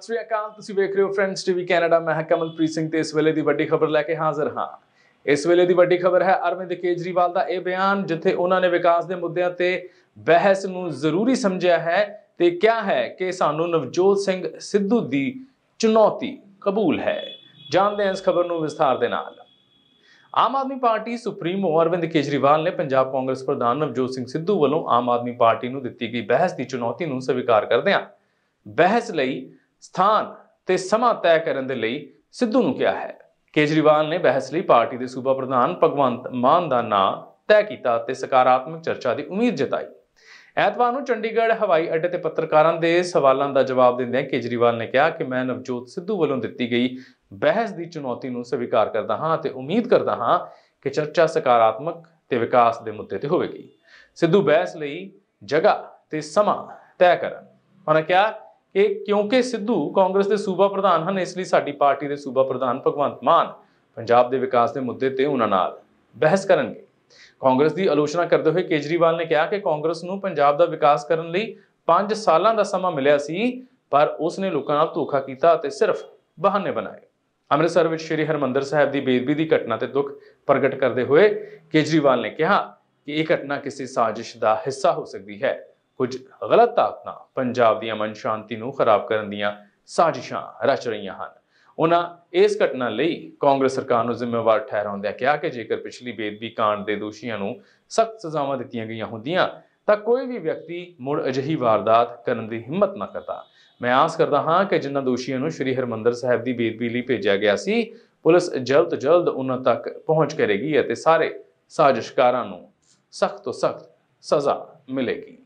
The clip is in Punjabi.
ਸਤਿ ਸ਼੍ਰੀ ਅਕਾਲ, ਤੁਸੀਂ ਵੇਖ ਰਹੇ ਹੋ ਫਰੈਂਡਸ ਟੀਵੀ ਕੈਨੇਡਾ ਮੈਂ ਹਾਂ ਕਮਲਪ੍ਰੀਤ ਸਿੰਘ ਤੇ ਇਸ ਵੇਲੇ ਦੀ ਵੱਡੀ ਖਬਰ ਲੈ ਕੇ ਹਾਜ਼ਰ ਹਾਂ। ਇਸ ਵੇਲੇ ਦੀ ਵੱਡੀ ਖਬਰ ਹੈ ਅਰਵਿੰਦ ਕੇਜਰੀਵਾਲ ਦਾ ਇਹ ਬਿਆਨ, ਜਿੱਥੇ ਉਹਨਾਂ ਨੇ ਵਿਕਾਸ ਦੇ ਮੁੱਦਿਆਂ ਤੇ ਬਹਿਸ ਨੂੰ ਜ਼ਰੂਰੀ ਸਮਝਿਆ ਹੈ ਤੇ ਕਿਹਾ ਹੈ ਕਿ ਸਾਨੂੰ ਨਵਜੋਤ ਸਿੰਘ ਸਿੱਧੂ ਦੀ ਚੁਣੌਤੀ ਕਬੂਲ ਹੈ। ਜਾਣਦੇ ਹਾਂ ਇਸ ਖਬਰ ਨੂੰ ਵਿਸਥਾਰ ਦੇ ਨਾਲ। ਆਮ ਆਦਮੀ ਪਾਰਟੀ ਸੁਪਰੀਮੋ ਅਰਵਿੰਦ ਕੇਜਰੀਵਾਲ ਨੇ ਪੰਜਾਬ ਕਾਂਗਰਸ ਪ੍ਰਧਾਨ ਨਵਜੋਤ ਸਿੰਘ ਸਿੱਧੂ ਵੱਲੋਂ ਆਮ ਆਦਮੀ ਪਾਰਟੀ ਨੂੰ ਦਿੱਤੀ ਗਈ ਬਹਿਸ ਦੀ ਚੁਣੌਤੀ ਨੂੰ ਸਵੀਕਾਰ ਕਰਦਿਆਂ ਬਹਿਸ ਲਈ ਸਥਾਨ ਤੇ ਸਮਾਂ ਤੈਅ ਕਰਨ ਦੇ ਲਈ ਸਿੱਧੂ ਨੂੰ ਕਿਹਾ ਹੈ। ਕੇਜਰੀਵਾਲ ਨੇ ਬਹਿਸ ਲਈ ਪਾਰਟੀ ਦੇ ਸੂਬਾ ਪ੍ਰਧਾਨ ਭਗਵੰਤ ਮਾਨ ਦਾ ਨਾਂ ਤੈਅ ਕੀਤਾ ਤੇ ਸਕਾਰਾਤਮਕ ਚਰਚਾ ਦੀ ਉਮੀਦ ਜਤਾਈ। ਐਤਵਾਰ ਨੂੰ ਚੰਡੀਗੜ੍ਹ ਹਵਾਈ ਅੱਡੇ ਤੇ ਪੱਤਰਕਾਰਾਂ ਦੇ ਸਵਾਲਾਂ ਦਾ ਜਵਾਬ ਦਿੰਦਿਆਂ ਕੇਜਰੀਵਾਲ ਨੇ ਕਿਹਾ ਕਿ ਮੈਂ ਨਵਜੋਤ ਸਿੱਧੂ ਵੱਲੋਂ ਦਿੱਤੀ ਗਈ ਬਹਿਸ ਦੀ ਚੁਣੌਤੀ ਨੂੰ ਸਵੀਕਾਰ ਕਰਦਾ ਹਾਂ ਤੇ ਉਮੀਦ ਕਰਦਾ ਹਾਂ ਕਿ ਚਰਚਾ ਸਕਾਰਾਤਮਕ ਤੇ ਵਿਕਾਸ ਦੇ ਮੁੱਦੇ ਤੇ ਹੋਵੇਗੀ। ਸਿੱਧੂ ਬਹਿਸ ਲਈ ਜਗ੍ਹਾ ਤੇ ਸਮਾਂ ਤੈਅ ਕਰਨ। ਉਹਨਾਂ ਕਿਹਾ ਕਿ ਕਿਉਂਕਿ ਸਿੱਧੂ ਕਾਂਗਰਸ ਦੇ ਸੂਬਾ ਪ੍ਰਧਾਨ ਹਨ, ਇਸ ਲਈ ਸਾਡੀ ਪਾਰਟੀ ਦੇ ਸੂਬਾ ਪ੍ਰਧਾਨ ਭਗਵੰਤ ਮਾਨ ਪੰਜਾਬ ਦੇ ਵਿਕਾਸ ਦੇ ਮੁੱਦੇ ਤੇ ਉਹਨਾਂ ਨਾਲ ਬਹਿਸ ਕਰਨਗੇ। ਕਾਂਗਰਸ ਦੀ ਆਲੋਚਨਾ ਕਰਦੇ ਹੋਏ ਕੇਜਰੀਵਾਲ ਨੇ ਕਿਹਾ ਕਿ ਕਾਂਗਰਸ ਨੂੰ ਪੰਜਾਬ ਦਾ ਵਿਕਾਸ ਕਰਨ ਲਈ 5 ਸਾਲਾਂ ਦਾ ਸਮਾਂ ਮਿਲਿਆ ਸੀ, ਪਰ ਉਸ ਨੇ ਲੋਕਾਂ ਨਾਲ ਧੋਖਾ ਕੀਤਾ ਅਤੇ ਸਿਰਫ ਬਹਾਨੇ ਬਣਾਏ। ਅੰਮ੍ਰਿਤਸਰ ਵਿੱਚ ਸ੍ਰੀ ਹਰਮੰਦਰ ਸਾਹਿਬ ਦੀ ਬੇਦਬੀ ਦੀ ਘਟਨਾ ਤੇ ਦੁੱਖ ਪ੍ਰਗਟ ਕਰਦੇ ਹੋਏ ਕੇਜਰੀਵਾਲ ਨੇ ਕਿਹਾ ਕਿ ਇਹ ਘਟਨਾ ਕਿਸੇ ਸਾਜ਼ਿਸ਼ ਦਾ ਹਿੱਸਾ ਹੋ ਸਕਦੀ ਹੈ। ਕੁਝ ਗਲਤ ਤਾਕਤਾਂ ਪੰਜਾਬ ਦੀਆਂ ਮਨ ਸ਼ਾਂਤੀ ਨੂੰ ਖਰਾਬ ਕਰਨ ਦੀਆਂ ਸਾਜ਼ਿਸ਼ਾਂ ਰਚ ਰਹੀਆਂ ਹਨ। ਉਹਨਾਂ ਇਸ ਘਟਨਾ ਲਈ ਕਾਂਗਰਸ ਸਰਕਾਰ ਨੂੰ ਜ਼ਿੰਮੇਵਾਰ ਠਹਿਰਾਉਂਦਿਆਂ ਕਿਹਾ ਕਿ ਜੇਕਰ ਪਿਛਲੀ ਬੇਦਬੀ ਕਾਂਡ ਦੇ ਦੋਸ਼ੀਆਂ ਨੂੰ ਸਖਤ ਸਜ਼ਾਵਾਂ ਦਿੱਤੀਆਂ ਗਈਆਂ ਹੁੰਦੀਆਂ, ਤਾਂ ਕੋਈ ਵੀ ਵਿਅਕਤੀ ਮੁੜ ਅਜਿਹੀ ਵਾਰਦਾਤ ਕਰਨ ਦੀ ਹਿੰਮਤ ਨਾ ਕਰਦਾ। ਮੈਂ ਆਸ ਕਰਦਾ ਹਾਂ ਕਿ ਜਿਨ੍ਹਾਂ ਦੋਸ਼ੀਆਂ ਨੂੰ ਸ੍ਰੀ ਹਰਮੰਦਰ ਸਾਹਿਬ ਦੀ ਬੇਦਬੀ ਲਈ ਭੇਜਿਆ ਗਿਆ ਸੀ, ਪੁਲਿਸ ਜਲਦ ਤੋਂ ਜਲਦ ਉਹਨਾਂ ਤੱਕ ਪਹੁੰਚ ਕਰੇਗੀ ਅਤੇ ਸਾਰੇ ਸਾਜ਼ਿਸ਼ਕਾਰਾਂ ਨੂੰ ਸਖਤ ਤੋਂ ਸਖਤ ਸਜ਼ਾ ਮਿਲੇਗੀ।